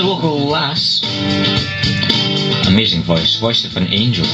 a local lass. Amazing voice, voice of an angel.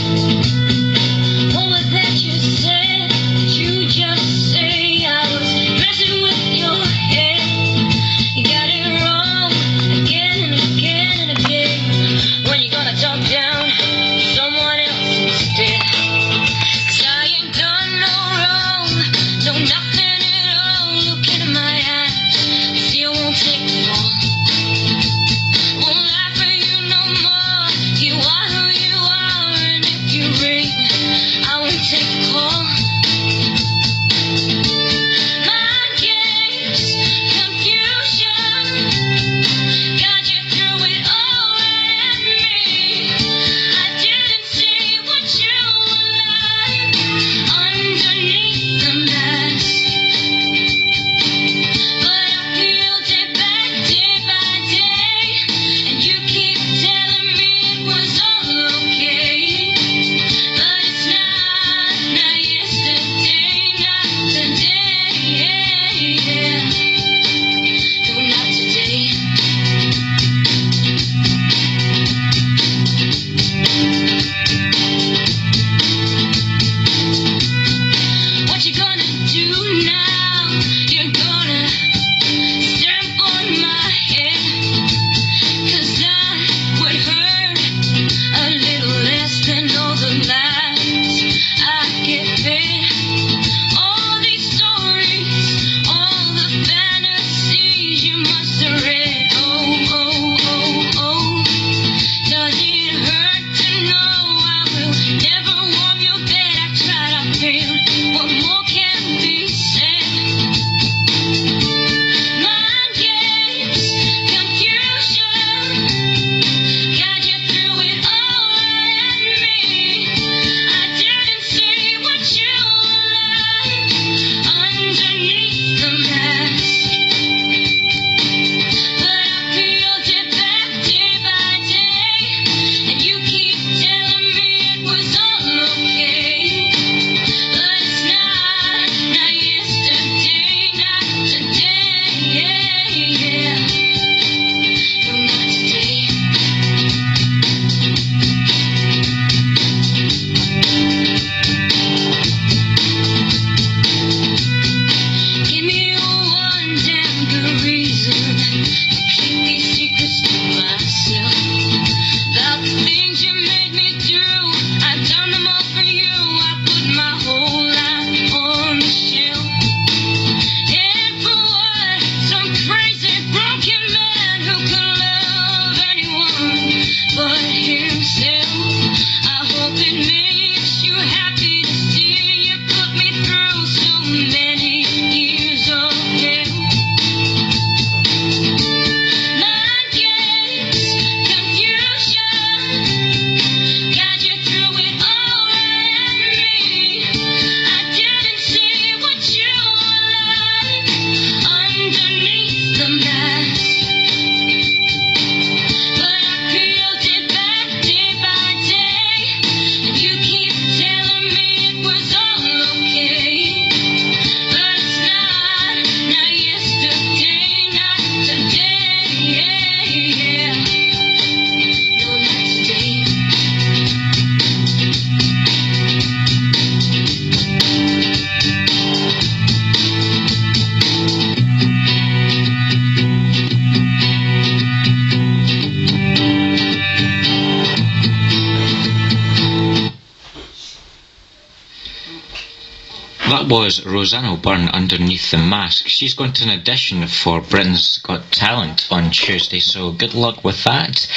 That was Rosanna Byrne underneath the mask. She's going to an audition for Britain's Got Talent on Tuesday, so good luck with that.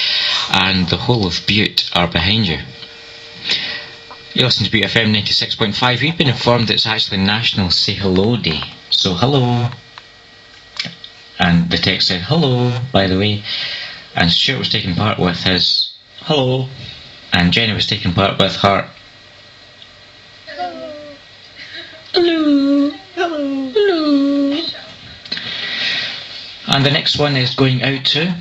And the whole of Bute are behind you. You listen to Bute FM 96.5. We've been informed it's actually National Say Hello Day. So, hello. And the text said, hello, by the way. And Stuart was taking part with his hello. And Jenny was taking part with her Hello. Hello. Hello. And the next one is going out to.